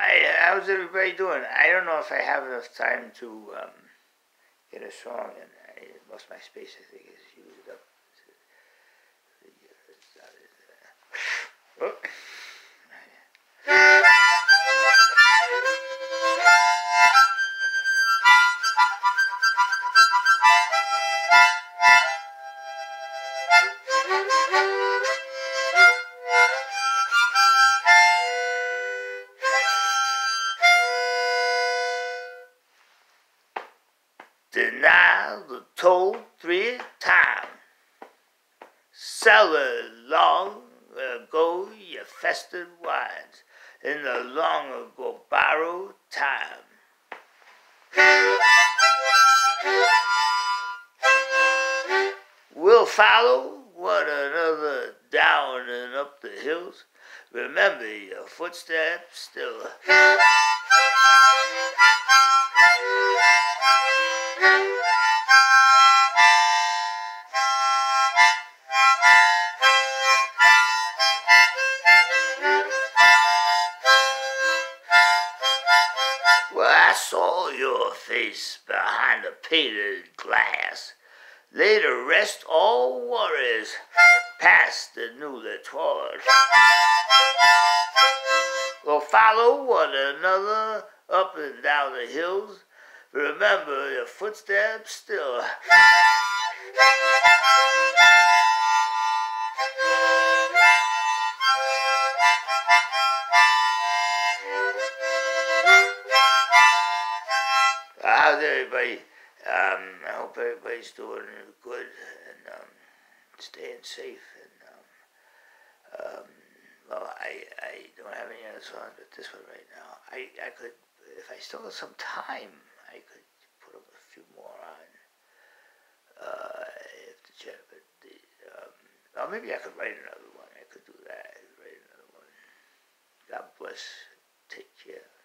Hi, how's everybody doing? I don't know if I have enough time to um, get a song, and I lost my space. I think it's used up. Deny the toll three times. Sell long ago your festive wines in the long ago borrowed time. We'll follow one another down and up the hills. Remember your footsteps still. Face behind the painted glass. Lay to rest all worries past the newly torn. We'll follow one another up and down the hills. Remember your footsteps still. How's everybody? Um, I hope everybody's doing good and um, staying safe. And um, um, well, I I don't have any other songs but this one right now. I I could if I still had some time, I could put up a few more on. Uh, if the chat, but the um, well, maybe I could write another one. I could do that. Write another one. God bless. Take care.